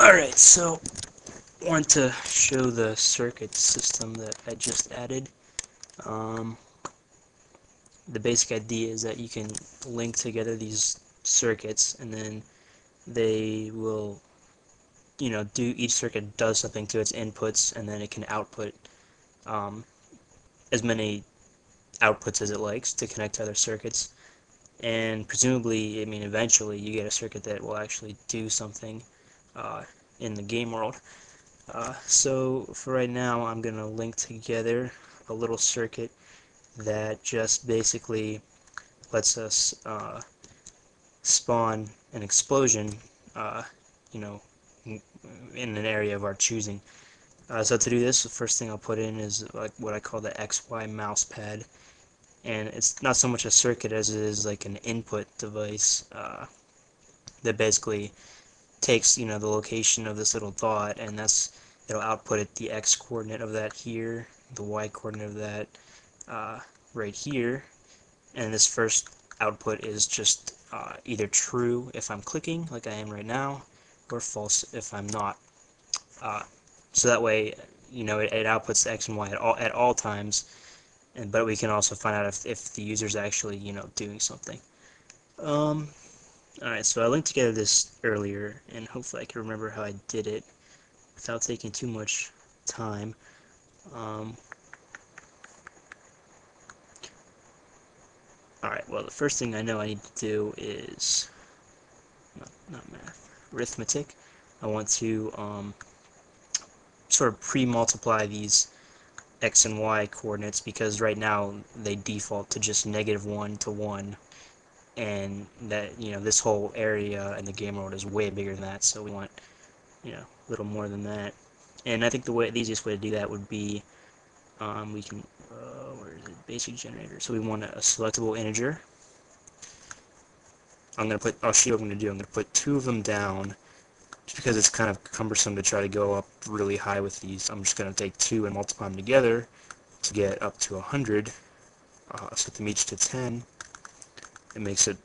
Alright, so I want to show the circuit system that I just added. Um, the basic idea is that you can link together these circuits and then they will you know do each circuit does something to its inputs and then it can output um, as many outputs as it likes to connect to other circuits and presumably I mean eventually you get a circuit that will actually do something uh, in the game world uh, so for right now I'm gonna link together a little circuit that just basically lets us uh, spawn an explosion, uh, you know, in an area of our choosing. Uh, so to do this, the first thing I'll put in is like what I call the XY mouse pad, and it's not so much a circuit as it is like an input device uh, that basically takes you know the location of this little dot, and that's it'll output it the X coordinate of that here, the Y coordinate of that, uh, right here. And this first output is just uh, either true if I'm clicking like I am right now or false if I'm not. Uh, so that way you know it, it, outputs the X and Y at all, at all times. And but we can also find out if, if the user is actually you know doing something. Um, alright so I linked together this earlier and hopefully I can remember how I did it without taking too much time um, Alright, well the first thing I know I need to do is, not, not math, arithmetic. I want to um, sort of pre-multiply these x and y coordinates because right now they default to just negative 1 to 1 and that you know this whole area and the game world is way bigger than that so we want you know a little more than that and I think the way the easiest way to do that would be um, we can uh, where is it? Basic generator. So we want a, selectable integer. I'm gonna put. I'll show you what I'm gonna do. I'm gonna put two of them down, just because it's kind of cumbersome to try to go up really high with these. I'm just gonna take two and multiply them together to get up to 100. Uh, set them each to 10. It makes it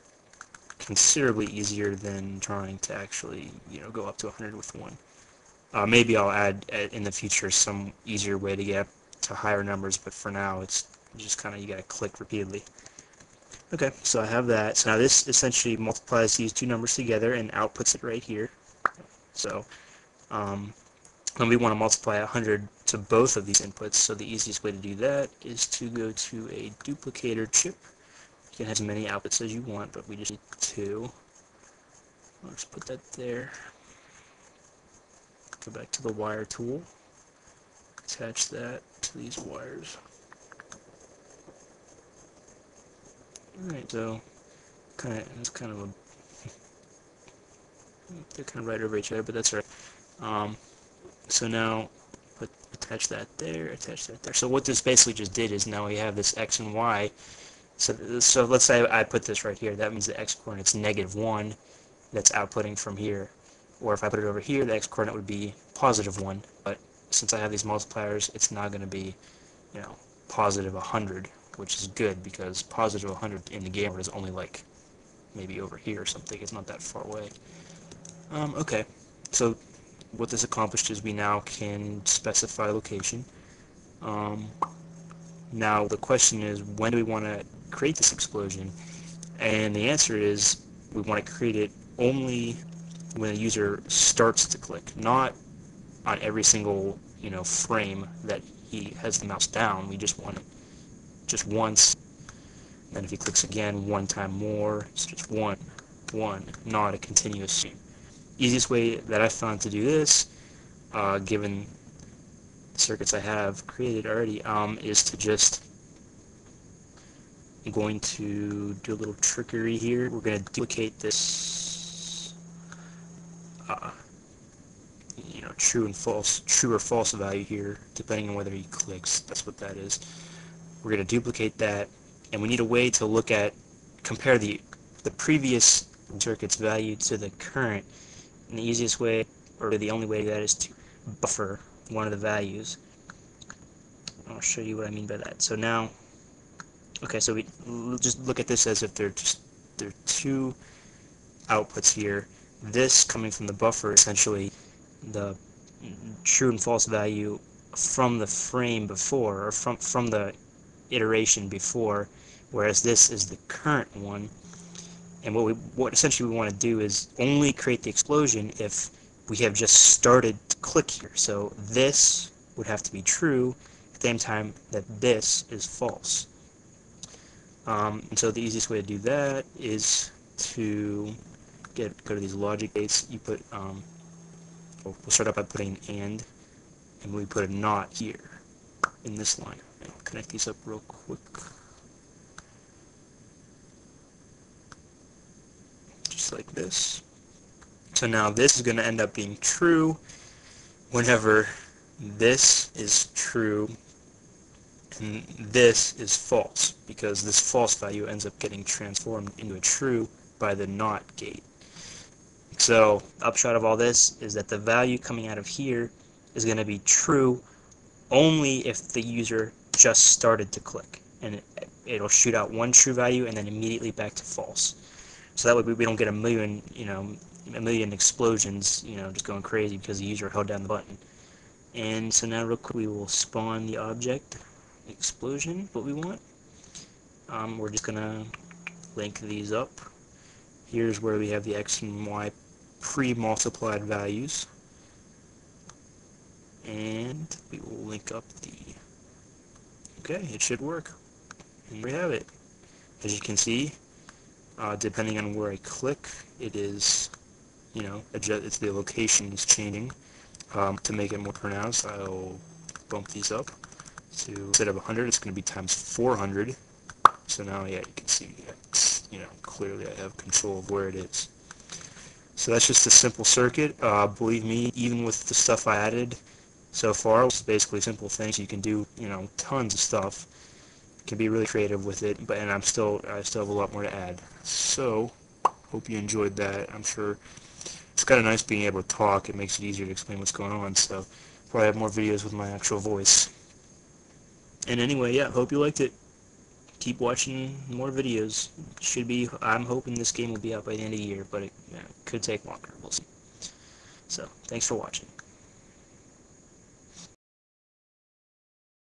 considerably easier than trying to actually, you know, go up to 100 with one. Uh, maybe I'll add uh, in the future some easier way to get to higher numbers, but for now it's just kind of you got to click repeatedly. Okay, so I have that. So now this essentially multiplies these two numbers together and outputs it right here. So um, and we want to multiply 100 to both of these inputs, so the easiest way to do that is to go to a duplicator chip. You can have as many outputs as you want, but we just need two. Let's put that there. Go back to the wire tool attach that to these wires. Alright, so kind of it's kind of a they're kind of right over each other, but that's right. Um, so now put attach that there, attach that there. So what this basically just did is now we have this x and y. So so let's say I put this right here. That means the x coordinate's negative one. That's outputting from here. Or if I put it over here, the x coordinate would be positive one. But since I have these multipliers, it's not going to be, you know, positive 100, which is good because positive 100 in the game is only like maybe over here or something. It's not that far away. Um, okay, so what this accomplished is we now can specify location. Um, now the question is, when do we want to create this explosion? And the answer is, we want to create it only when the user starts to click, not on every single you know frame that he has the mouse down. We just want it just once. Then if he clicks again, one time more. It's just one, one, not a continuous stream. Easiest way that I found to do this, uh, given the circuits I have created already, um, is to just I'm going to do a little trickery here. We're going to duplicate this uh, you know, true and false, true or false value here, depending on whether he clicks. That's what that is. We're going to duplicate that, and we need a way to look at, compare the, the previous circuit's value to the current. And the easiest way, or the only way to do that is to buffer one of the values. I'll show you what I mean by that. So now, okay, so we just look at this as if they're just, they're two outputs here. This coming from the buffer essentially the true and false value from the frame before, or from, from the iteration before, whereas this is the current one. And what we what essentially we want to do is only create the explosion if we have just started to click here. So this would have to be true at the same time that this is false. Um, and so the easiest way to do that is to get go to these logic gates. You put um, we'll start out by putting and, and we put a not here in this line. I'll connect these up real quick. Just like this. So now this is going to end up being true whenever this is true and this is false because this false value ends up getting transformed into a true by the NOT gate. So upshot of all this is that the value coming out of here is going to be true only if the user just started to click and it, will shoot out one true value and then immediately back to false. So that way we don't get a million, you know, a million explosions, you know, just going crazy because the user held down the button. And so now real quick we will spawn the object explosion, what we want. Um, we're just going to link these up. Here's where we have the x and y pre-multiplied values. And we will link up the... Okay, it should work. And we have it. As you can see, uh, depending on where I click, it is, you know, it's the location is changing. Um, to make it more pronounced, I'll bump these up to, instead of 100, it's going to be times 400. So now, yeah, you can see, you know, clearly I have control of where it is. So that's just a simple circuit. Uh, believe me, even with the stuff I added so far, it's basically simple things. You can do, you know, tons of stuff. You can be really creative with it, but and I'm still, I still have a lot more to add. So, hope you enjoyed that. I'm sure it's kind of nice being able to talk. It makes it easier to explain what's going on. So, probably have more videos with my actual voice. And anyway, yeah, hope you liked it. Keep watching more videos. Should be, I'm hoping this game will be out by the end of the year, but it know, could take longer. We'll see. So, thanks for watching.